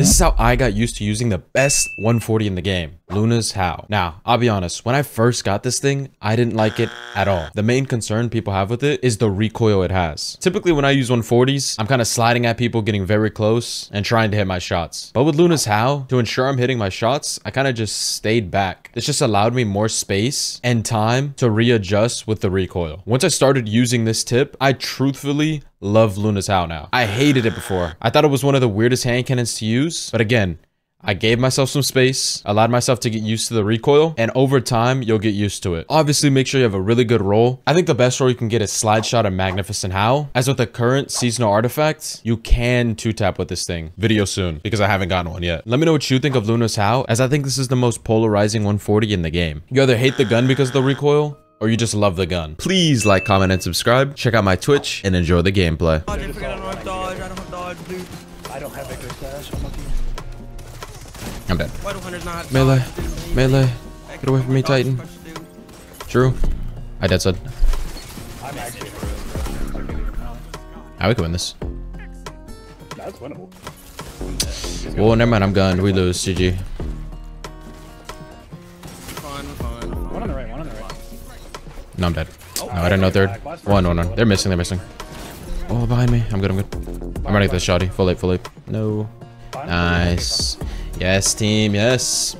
This is how I got used to using the best 140 in the game, Luna's Howl. Now, I'll be honest, when I first got this thing, I didn't like it at all. The main concern people have with it is the recoil it has. Typically when I use 140s, I'm kind of sliding at people, getting very close, and trying to hit my shots. But with Luna's Howl, to ensure I'm hitting my shots, I kind of just stayed back. This just allowed me more space and time to readjust with the recoil. Once I started using this tip, I truthfully love Luna's Howl now. I hated it before. I thought it was one of the weirdest hand cannons to use, but again, I gave myself some space, allowed myself to get used to the recoil, and over time, you'll get used to it. Obviously, make sure you have a really good roll. I think the best roll you can get is Slide Shot and Magnificent Howl. As with the current seasonal artifacts, you can two-tap with this thing. Video soon, because I haven't gotten one yet. Let me know what you think of Luna's Howl, as I think this is the most polarizing 140 in the game. You either hate the gun because of the recoil, or you just love the gun. Please like, comment, and subscribe. Check out my Twitch and enjoy the gameplay. Dodge, I forgot I don't have dodge. I don't have dodge, dude. I don't have Victor Stash. I'm lucky. I'm dead. Why do hunters not have Melee. dodge. Melee. Get away from me, Titan. punch. True. I dead said. I'm actually. How we can win this. That's winnable. Whoa, never mind. I'm gunned. We lose. GG. No, I'm dead. No, I didn't know third. One, one, one. They're missing. They're missing. Oh, behind me. I'm good. I'm good. I'm ready to get the shotty. Full late. Full late. No. Nice. Yes, team. Yes.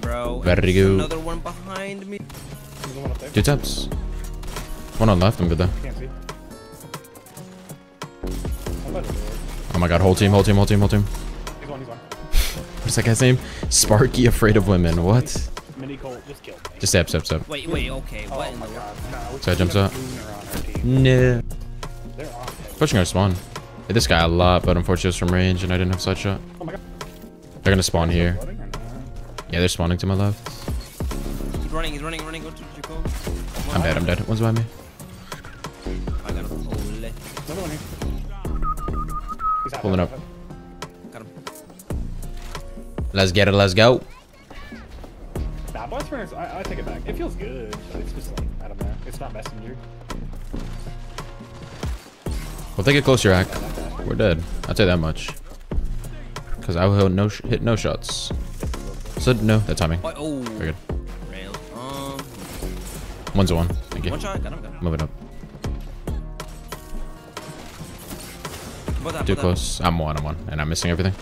Bro. Very good. Another one behind me. There's one up there. Two taps. One on left. I'm good though. Can't see. I'm better than you. Oh my god. Whole team. Whole team. Whole team. Whole team. He's one. He's one. What's that guy's name? Sparky, afraid of women. What? Mini Colt just killed me. Just step, step, step. Wait, wait, okay. Oh what Oh in my the god. No. So I jumps up. Boomer on our team. No. They're on it. Pushing our spawn. Hit this guy a lot, but unfortunately it was from range and I didn't have side shot. Oh my god. They're gonna spawn here. Floating or not? Yeah, they're spawning to my left. He's running, he's running, running. Go to Jacob. I'm dead, I'm dead. One's by me. I got him. Holy. Another one here. He's half Pulling half, up. Got him. Let's get it, let's go. Nah, blast furnace. I, I take it back. It feels good, but it's just like I don't know. It's not messenger. We'll take it closer, Ack. We're dead. I'll tell you that much. Because I will hit no, sh hit no shots. So, no, that timing. Oh, oh. Very good. Rail. Um, One's a one. Thank you. one shot. Got him, got him. Move it up. Both Too both up. close. I'm one, I'm one. And I'm missing everything.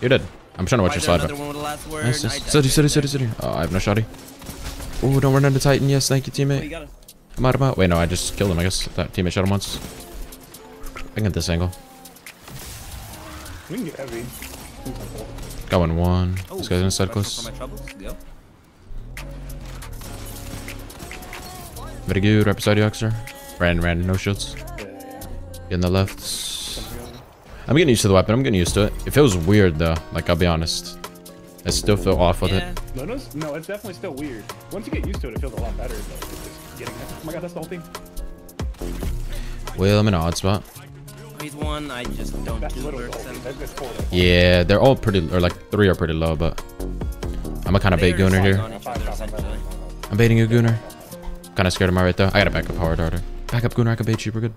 You're dead. I'm trying to watch your Right, slide. another but- one with the last word. Nice. I- nice. I City, did city, city, city. Oh, I have no shotty. Oh, don't run into Titan. Yes, thank you, Oh, you teammate. I'm out, I'm out. Wait, no, I just killed him, I guess. That teammate shot him once. I can get this angle. We can get heavy. Got one. Oh, This guy's inside rifle close. For my troubles. Go. Very good. Right beside you, Oxer. Ran, ran. No shields. Yeah. In the left. I'm getting used to the weapon. I'm getting used to it. It feels weird, though. Like, I'll be honest. I still feel off with Yeah. it. No, no, no, it's definitely still weird. Once you get used to it, it feels a lot better. But just getting it. Oh my god, that's the whole thing. Well, I'm in an odd spot. He's one. I just don't That's do literally the lurks whole thing. and That, that's four. Yeah, they're all pretty, or like three are pretty low, but I'm a kind of bait gooner here. other. I'm baiting you, gooner. Kind of scared of my right though. I gotta back up hard harder. Back up, gooner. I can bait you. We're good.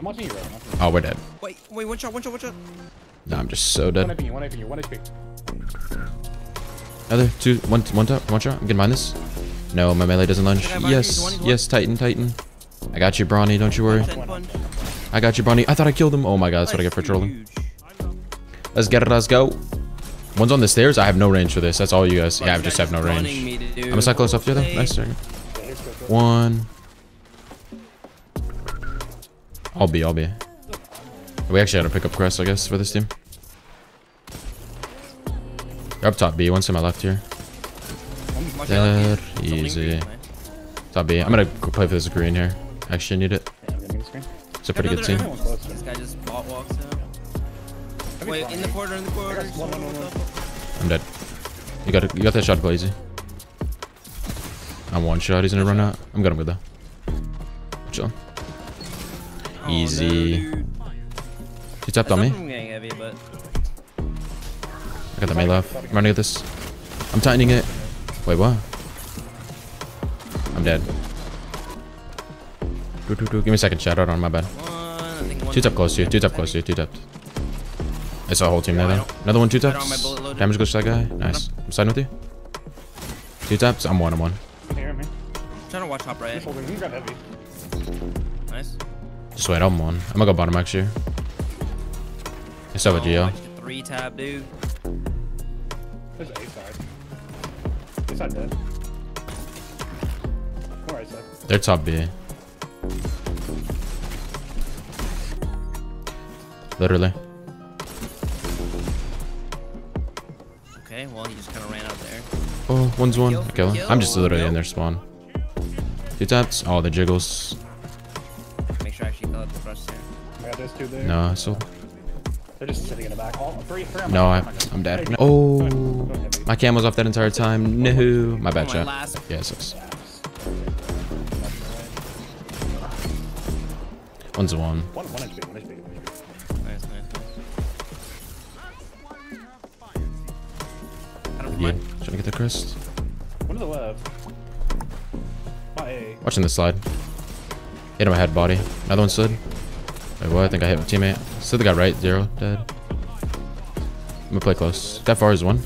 I'm watching you right now. Oh, we're dead. Wait, wait, one shot, one shot, one shot. No, I'm just so One dead. HP, one HP, one HP. Other two, one, one top, one shot. I'm getting behind this. No, my melee doesn't lunge. Okay, behind me, he's Yes, one, he's one. yes, Titan, Titan. I got you, Brawny. Don't you worry. I got you, Brawny. I thought I killed him. Oh my god, that's what I get for trolling. Huge. Let's get it. Let's go. One's on the stairs. I have no range for this. That's all you guys. Yeah, I just have no range. I'm gonna side close up to you though. Hey. Nice. Second. Yeah. One. I'll be, I'll be. We actually had to pick up Crest, I guess, for this team. Up top B. One's to my left here. Dead. Easy. Top B. I'm gonna go play for this green here. Actually need it. Yeah, I'm getting the screen. It's a pretty good team. This guy just bot walks out. Wait, in the corner, in the corner. I'm dead. You got. You got that shot easy. I'm one shot. He's gonna run out. I'm. I'm good though. Chill. Oh, no, Easy. dude. He tapped on me. stopped him getting heavy, but I got the melee left. I'm running at this. I'm tightening it. Wait, what? I'm dead. Doo, doo, doo. Give me a second. Shout out on my bad. one, I think one. Two tap close to you. Two tap close to you. Two tapped. I saw a whole team there though. Another one, two I taps. have my bullet loaded. Damage goes to that guy. Nice. I'm siding with you. Two taps. I'm one. I'm one. Can you hear me? trying to watch top right. He's holding. He heavy. Nice. Just wait. I'm one. I'm gonna go bottom actually. I still have a Oh, Geo. Three tab, dude. There's A side. A side dead. Or right side. They're top B. Literally. Okay, well, he just kind of ran out there. Oh, one's one. Kill, I kill. kill. I'm just literally Nope. in their spawn. Two taps. Oh, the jiggles. Two there. No, I still. They're just sitting in the back. All three. three No, I, my God. I'm dead. No. Oh, go ahead, go ahead, my cam was off that entire time. No, my bad shot. last- Yeah, it sucks. One, One's a one. one HP. One HP. One HP. Nice, nice, nice. Got him from Yeah, trying to get the crest. One to the left. My Watching the slide. Hit him a head body. Another one slid. Wait, what? I think I hit my teammate. Slid the guy right. Zero. Dead. I'm gonna play close. That far is one.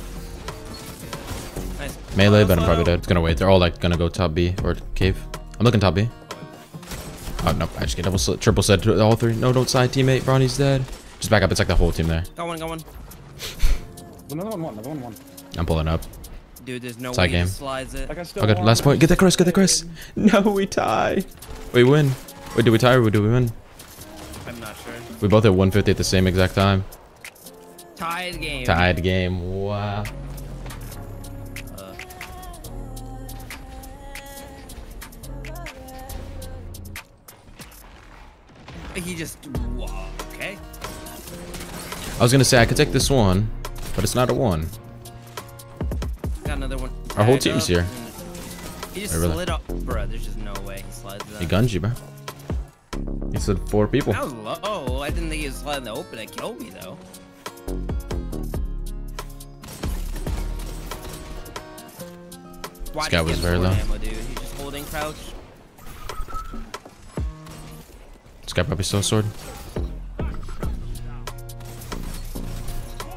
Nice. Melee, but I'm probably dead. It's gonna wait. They're all like gonna go top B or cave. I'm looking top B. Oh no, I just get double slit, triple set all three. No, don't side teammate. Bronny's dead. Just back up. It's like the whole team there. Got one, got one. Another one. One. Another one. One. I'm pulling up. Dude, there's no Side way game. slides it. Like I still. Okay, won. last point. Get that crest. Get that crest. No, we tie. We win. Wait, did we tie or did we win? I'm not sure. We both hit 150 at the same exact time. Tied game. Tied game. Wow. Uh, he just. Okay. I was gonna say I could take this one, but it's not a one. Got another one. Our whole team's up, here. He just Wait, really? slid up. Bruh, there's just no way he slides. He guns you, bro. He said four people. Low. I didn't think he was sliding the open. It killed me though. Why This guy was very low. Ammo, dude? He's just holding crouch. This guy probably still a sword.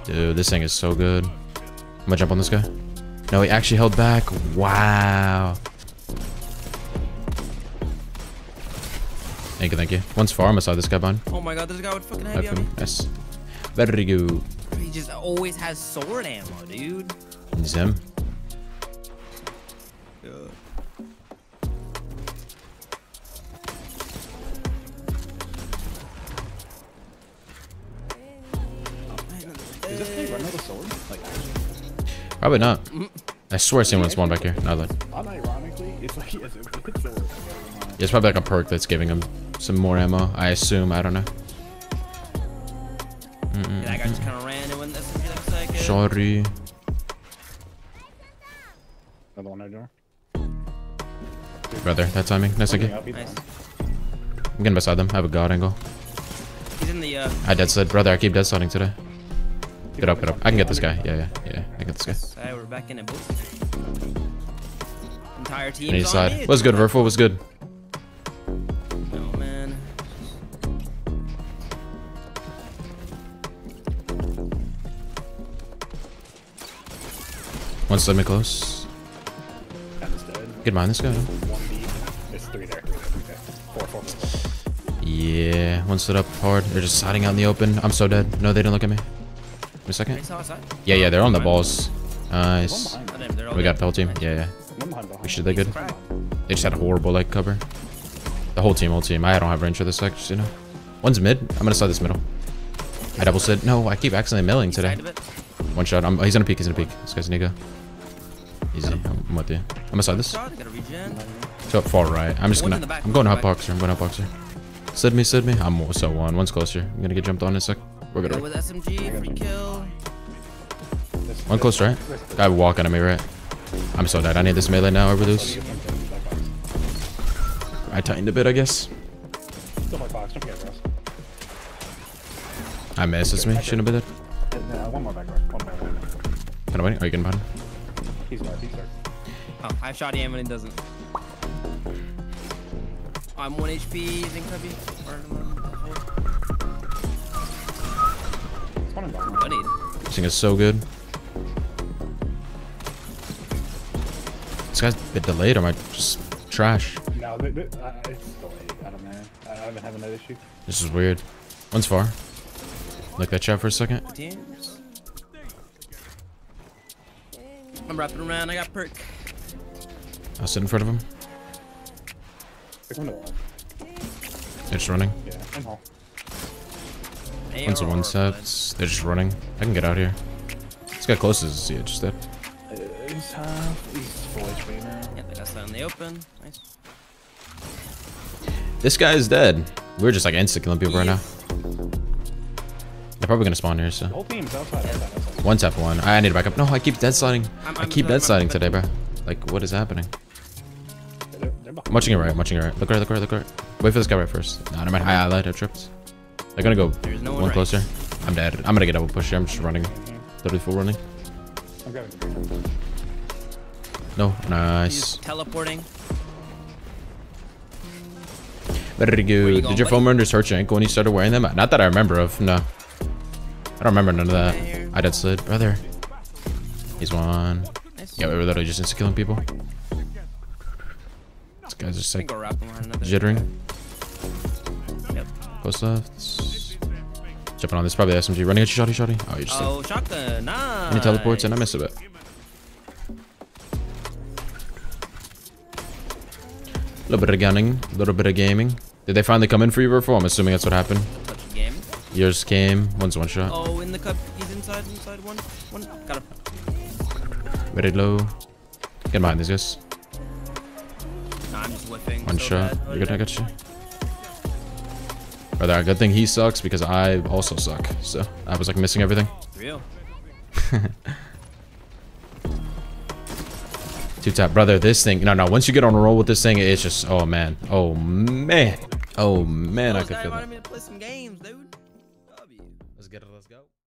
Dude, this thing is so good. I'm gonna jump on this guy. No, he actually held back. Wow. Thank you, thank you. One's far. I'm this guy behind. Oh my god, this guy would fucking heavy on Okay, me. Yes. Very good. He just always has sword ammo, dude. It's him. Is this thing running with a sword? Like. Probably not. I swear I seen one spawn back here. No, like, Unironically, it's like he has a good sword. yeah, it's probably like a perk that's giving him some more ammo. I assume. I don't know. Yeah, that just kind of ran and went SMG like a. Sorry. Another one there, door. Brother, that timing. Nice, thank you. Up, he's Nice. I'm getting beside them. I have a god angle. He's in the, uh, I dead slid. Brother, I keep dead sliding today. Get up, get up. I can get this guy. Yeah, yeah, yeah. I can get this guy. side. We're back in it, boys. Entire I team's need on side. me. What's good, Verful? What's good? There's three there. Okay. Four, four, four. Yeah, one stood up hard. They're just hiding out in the open. I'm so dead. No, they didn't look at me. Wait a second. saw us side. Yeah, yeah, they're on the balls. Nice. One Oh, behind. Oh, damn, they're all We got dead. the whole team. Yeah, yeah. One behind. behind. We should they good. They just had a horrible leg cover. The whole team, whole team. I don't have range for this sec, just, you know. One's mid. I'm gonna slide this middle. I double slid. No, I keep accidentally milling today. Side of it. One shot. I'm, he's gonna peek. He's gonna peek. This guy's Niga. Easy. I'm with you. I'm gonna slide this. Shot, they gotta regen. Two up far right. I'm just gonna. in the back, I'm going one's hot in the back. boxer. I'm going hot boxer. Slid me, slid me. I'm so one. One's closer. I'm gonna get jumped on in a sec. We're gonna. with SMG, free kill. One close right. Guy walking at me right. I'm so dead. I need this melee now Over we lose. Still I tightened a bit, I guess. my box. Don't forget, Russ. I missed. It's me. Shouldn't have been dead. Uh, one more back, Russ. One more. One more. Kind of waiting. Are you getting behind? He's north. He's north. Oh, I have shot him and it doesn't. I'm 1 HP, using Cubby. Or, It's one running behind. Buddy. This thing is so good. This guy's a bit delayed or am I just trash? No, th- th- uh, it's delayed. I don't know. I, I've been having that issue. This is weird. One's far. Look that chat for a second. Teams. I'm wrapping around. I got perk. I'll sit in front of him. Pick one to one. They're just running. Yeah, in hall. One's a one sets. They're just running. I can get out here. This guy closest is yeah, just dead. Uh, he's half. He's full HP now. Yeah, they got that in the open. Nice. This guy is dead. We're just like insta killing people right now. They're probably gonna spawn here, so. Whole team's outside. outside, outside. One tap one. I need to back up. No, I keep dead sliding. I'm- I I'm keep sorry, dead sliding today, bro. Like, what is happening? They're, they're. I'm watching it right. I'm watching it right. Look right, look right, look right. Wait for this guy right first. No, never mind. I highlight. I tripped. They're gonna go no one one right. closer. I'm dead. I'm gonna get double push here. I'm just running. Mm-hmm. Literally full running. I'm grabbing three. No, He's nice. teleporting. Very you good. going, Did your buddy? foam runners hurt your ankle when you started wearing them? Not that I remember of. No. I don't remember none of that. I dead slid, brother. He's one. Yeah, we were literally just insta killing people. This guy's just like can go wrap around another. jittering. Yep. Post left. Jumping on this, probably SMG. Running at you, shotty, shotty. Oh, you just Oh, shotgun. Nice. Any teleports and I miss a bit. A little bit of gunning, a little bit of gaming. Did they finally come in for you, Verfo? I'm assuming that's what happened. Touch the game. Yours came. One's one shot. Oh, in the cup. He's inside. Inside one. One. Got him. Very low. Get behind these guys. Nah, I'm just whiffing. One so shot. bad. You're good, I got you. Brother, uh, a good thing he sucks because I also suck. So I was like missing everything. Real. Two tap, brother. This thing, no, no. Once you get on a roll with this thing, it's just, oh man, oh man, oh man, Oh, I could feel that. Let's get it. Let's go.